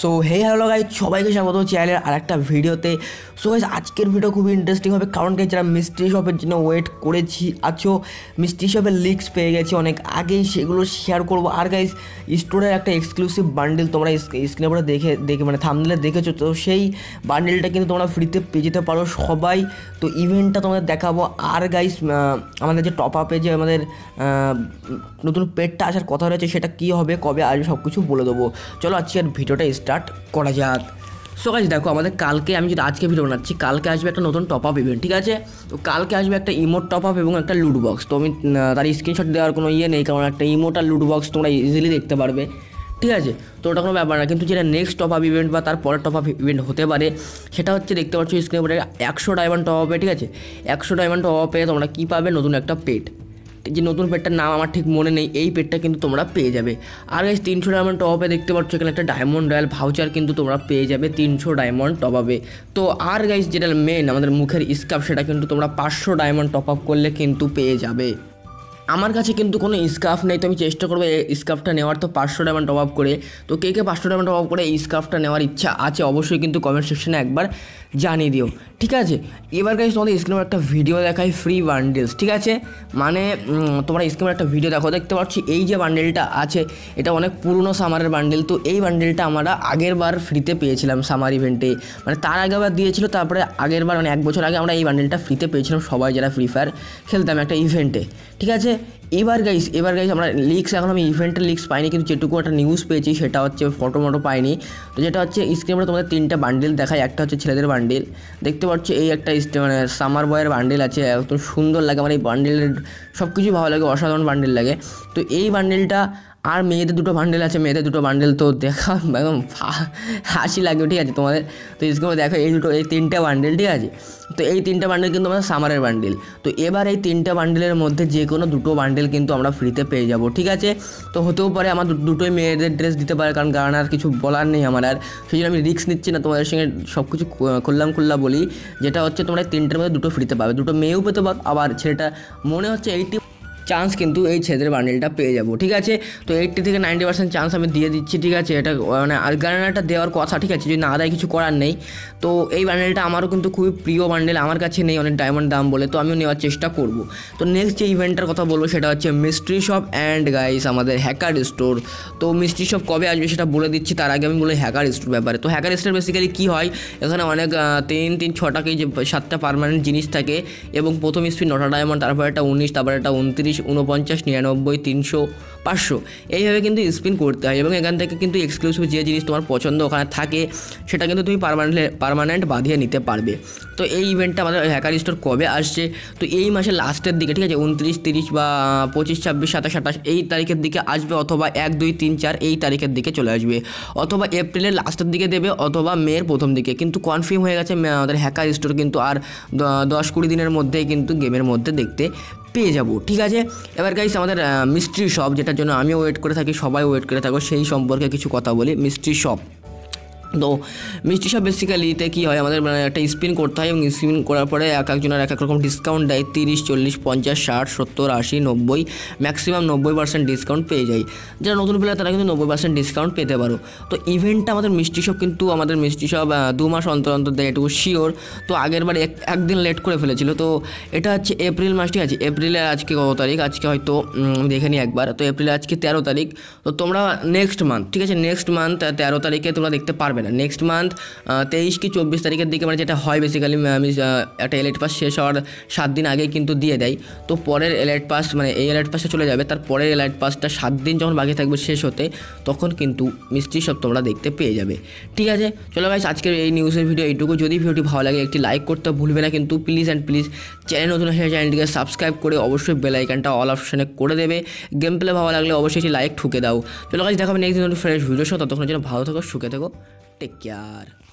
So hey hello guys সবাইকে স্বাগত চ্যানেলের আরেকটা ভিডিওতে সো গাইজ আজকের ভিডিও খুবই ইন্টারেস্টিং হবে, কারণ গাইজ যারা মিস্ট্রি শপের জন্য ওয়েট করেছি, আছো মিস্ট্রি শপের লিক্স পেয়ে গেছি অনেক আগেই, সেগুলো শেয়ার করব। আর গাইজ স্টোরের একটা এক্সক্লুসিভ বান্ডেল তোমরা স্ক্রিনের উপরে দেখে দেখে মানে থামদিলে দেখেছ, তো সেই বান্ডেলটা কিন্তু তোমরা ফ্রিতে পেয়ে যেতে পারো সবাই। তো ইভেন্টটা তোমাদের দেখাবো। আর গাইজ আমাদের যে টপ আপে যে আমাদের নতুন পেটটা আসার কথা রয়েছে, সেটা কী হবে, কবে আসবে সব কিছু বলে দেবো। চলো আজকের ভিডিওটা স্টার্ট করা যাক। সো গাইজ দেখো আমাদের কালকে আমি যদি আজকে ভিডিও বানাচ্ছি, কালকে আসবে একটা নতুন টপ আপ ইভেন্ট ঠিক আছে? তো কালকে আসবে একটা ইমোট টপ আপ এবং একটা লুড বক্স তো আমি তার স্ক্রিনশট দেওয়ার কোনো ইয়ে নেই, কারণ একটা ইমোট আর লুড বক্স তোমরা ইজিলি দেখতে পারবে। ঠিক আছে? তো ওটা কোনো ব্যাপার না, কিন্তু যেটা নেক্সট টপ আপ ইভেন্ট বা তার পরের টপ আপ ইভেন্ট হতে পারে, সেটা হচ্ছে দেখতে পাচ্ছ স্ক্রিনের উপরে একশো ডায়মন্ড টপ আপে ঠিক আছে? একশো ডায়মন্ড টপ আপে তোমরা কী পাবে? নতুন একটা পেট যে নতুন পেটটার নাম আমার ঠিক মনে নেই, এই পেটটা কিন্তু তোমরা পেয়ে যাবে। আর এই তিনশো ডায়মন্ড টপে দেখতে পাচ্ছ, এখানে একটা ডায়মন্ড রয়্যাল ভাউচার কিন্তু তোমরা পেয়ে যাবে, তিনশো ডায়মন্ড টপ আপে তো আর গাইস যেটা মেন আমাদের মুখের স্কাপ সেটা কিন্তু তোমরা পাঁচশো ডায়মন্ড টপ আপ করলে কিন্তু পেয়ে যাবে। আমার কাছে কিন্তু কোনো স্কার্ফ নেই, তো আমি চেষ্টা করব এই স্কার্ফটা নেওয়ার। তো পাঁচশো ডায়মন্ড আপ করে। তো কে কে পাঁচশো ডায়মন্ড আপ করে এই স্কার্ফটা নেওয়ার ইচ্ছা আছে, অবশ্যই কিন্তু কমেন্ট সেকশনে একবার জানিয়ে দিও। ঠিক আছে? এবার গাইজ তোমাদের স্ক্রিনে একটা ভিডিও দেখাই ফ্রি বান্ডেলস ঠিক আছে? মানে তোমরা স্ক্রিনে একটা ভিডিও দেখো, দেখতে পাচ্ছি এই যে বান্ডেলটা আছে, এটা অনেক পুরনো সামারের বান্ডেল তো এই বান্ডেলটা আমরা আগের বার ফ্রিতে পেয়েছিলাম সামার ইভেন্টে মানে তার আগেবার দিয়েছিল, তারপরে আগের বার মানে এক বছর আগে আমরা এই বান্ডেলটা ফ্রিতে পেয়েছিলাম, সবাই যারা ফ্রি ফায়ার খেলতাম একটা ইভেন্টে ঠিক আছে? এবার গাইস এবার গাইস আমরা লিক্স এখন আমি ইভেন্টের লিক্স পাইনি, কিন্তু যেটুকু একটা নিউজ পেয়েছি সেটা হচ্ছে ফটো মটো পাইনি। তো যেটা হচ্ছে স্ক্রিনে তোমাদের তিনটা বান্ডিল দেখায়, একটা হচ্ছে ছেলেদের বান্ডিল দেখতে পাচ্ছ এই একটা মানে সামার বয়ের বান্ডিল আছে একদম সুন্দর লাগে আমার এই বান্ডিলের সব কিছুই ভালো লাগে, অসাধারণ বান্ডিল লাগে। তো এই বান্ডেলটা আর মেয়েদের দুটো বান্ডেল আছে, মেয়েদের দুটো বান্ডেল তো দেখা একদম হাসি লাগবে ঠিক আছে? তোমাদের, তো স্ক্রিনে দেখো, এই দুটো, এই তিনটে বান্ডেল ঠিক আছে? তো এই তিনটে বান্ডেল কিন্তু আমাদের সামারের বান্ডেল তো এবার এই তিনটে বান্ডেলের মধ্যে যে কোনো দুটো বান্ডেল কিন্তু আমরা ফ্রিতে পেয়ে যাব, ঠিক আছে? তো হতেও পারে আমার দুটোই মেয়েদের ড্রেস দিতে পারে, কারণ গান আর কিছু বলার নেই আমার, আর সেই জন্য আমি রিস্ক নিচ্ছি না তোমাদের সঙ্গে সব কিছু খুললাম খুল্লা বলি। যেটা হচ্ছে তোমরা তিনটের মধ্যে দুটো ফ্রিতে পাবে, দুটো মেয়েও পেতে পারো, আবার ছেলেটা মনে হচ্ছে এইটি চান্স কিন্তু এই ছেলেদের বান্ডেলটা পেয়ে যাব, ঠিক আছে? তো এইটটি থেকে নাইনটি পার্সেন্ট চান্স আমি দিয়ে দিচ্ছি, ঠিক আছে? এটা মানে আর গার্নারটা দেওয়ার কথা, ঠিক আছে? যদি না দেয়, কিছু করার নেই। তো এই বান্ডেলটা আমারও কিন্তু খুবই প্রিয় বান্ডেল আমার কাছে নেই অনেক ডায়মন্ড দাম বলে, তো আমিও নেওয়ার চেষ্টা করব। তো নেক্সট যে ইভেন্টটার কথা বলব, সেটা হচ্ছে মিস্ট্রি শপ অ্যান্ড গাইস আমাদের হ্যাকার স্টোর তো মিস্ট্রি শপ কবে আসবে সেটা বলে দিচ্ছি, তার আগে আমি বলি হ্যাকার স্টোর ব্যাপারে। তো হ্যাকার স্টোর বেসিক্যালি কী হয়, এখানে অনেক তিন তিন ছটাকে যে সাতটা পার্মানেন্ট জিনিস থাকে, এবং প্রথম স্পিন নটা ডায়মন্ড তারপর একটা উনিশ, তারপর একটা উনত্রিশ উনপঞ্চাশ, নিরানব্বই, তিনশো, পাঁচশো। এইভাবে কিন্তু স্পিন করতে হয় এবং এখান থেকে কিন্তু এক্সক্লুসিভ যে জিনিস তোমার পছন্দ ওখানে থাকে, সেটা কিন্তু তুমি পারমানেন্ট পারমানেন্ট বাঁধিয়ে নিতে পারবে। তো এই ইভেন্টটা আমাদের হ্যাকার স্টোর কবে আসছে? তো এই মাসের লাস্টের দিকে, ঠিক আছে? উনত্রিশ, তিরিশ বা পঁচিশ, ছাব্বিশ, সাতাশ আঠাশ এই তারিখের দিকে আসবে অথবা এক, দুই, তিন, চার, এই তারিখের দিকে চলে আসবে। অথবা এপ্রিলের লাস্টের দিকে দেবে, অথবা মের প্রথম দিকে। কিন্তু কনফার্ম হয়ে গেছে, আমাদের হ্যাকার স্টোর কিন্তু আর দশ, কুড়ি দিনের মধ্যেই কিন্তু গেমের মধ্যে দেখতে পেয়ে যাব, ঠিক আছে? এবার গাইস আমাদের মিস্ট্রি শপ যেটার জন্য আমিও ওয়েট করে থাকি সবাই ওয়েট করে থাকো, সেই সম্পর্কে কিছু কথা বলি মিস্ট্রি শপ তো মিষ্টি সব বেসিক্যালিতে কী হয়? আমাদের মানে একটা স্পিন করতে হয় এবং স্পিন করার পরে এক একজনের এক এক রকম ডিসকাউন্ট দেয়। তিরিশ, চল্লিশ, পঞ্চাশ, ষাট, সত্তর, আশি, নব্বই ম্যাক্সিমাম নব্বই পার্সেন্ট ডিসকাউন্ট পেয়ে যায়। যারা নতুন প্লেয়ার তারা কিন্তু নব্বই পার্সেন্ট ডিসকাউন্ট পেতে পারো। তো ইভেন্টটা আমাদের মিষ্টি শপ কিন্তু আমাদের মিষ্টি শপ দু মাস অন্তর অন্তর দেয়, এটুকু শিওর তো আগের বার এক, একদিন লেট করে ফেলেছিল। তো এটা হচ্ছে এপ্রিল মাস, ঠিক আছে? এপ্রিলে আজকে কত তারিখ? আজকে হয়তো দেখে নিই একবার। তো এপ্রিলে আজকে তেরো তারিখ। তো তোমরা নেক্সট মান্থ ঠিক আছে? নেক্সট মান্থ তেরো তারিখে তোমরা দেখতে পারবে। না। নেক্সট মান্থ তেইশ কি চব্বিশ তারিখের দিকে মানে যেটা হয় বেসিক্যালি আমি একটা এলাইট পাস শেষ হওয়ার সাত দিন আগে কিন্তু দিয়ে দেয়। তো পরের এলাইট পাস মানে এই এলাইট পাসটা চলে যাবে, তার পরের এলাইট পাসটা সাত দিন যখন বাকি থাকবে শেষ হতে, তখন কিন্তু মিষ্টি সব তোমরা দেখতে পেয়ে যাবে। ঠিক আছে? চলো ভাই আজকের এই নিউজের ভিডিও এইটুকু। যদি ভিডিওটি ভালো লাগে, একটি লাইক করতে ভুলবে না কিন্তু প্লিজ অ্যান্ড প্লিজ চ্যানেল নতুন হয়ে চ্যানেলটিকে সাবস্ক্রাইব করে অবশ্যই বেল আইকনটা অল অপশনে করে দেবে। গেম প্লে ভালো লাগলে অবশ্যই একটি লাইক ঠুকে দাও। চলো গাছ দেখাবে নেক্সট দিন ফ্রেশ ভিডিও সহ ততক্ষণের জন্য ভালো থাকো, সুখে থাকো। Take care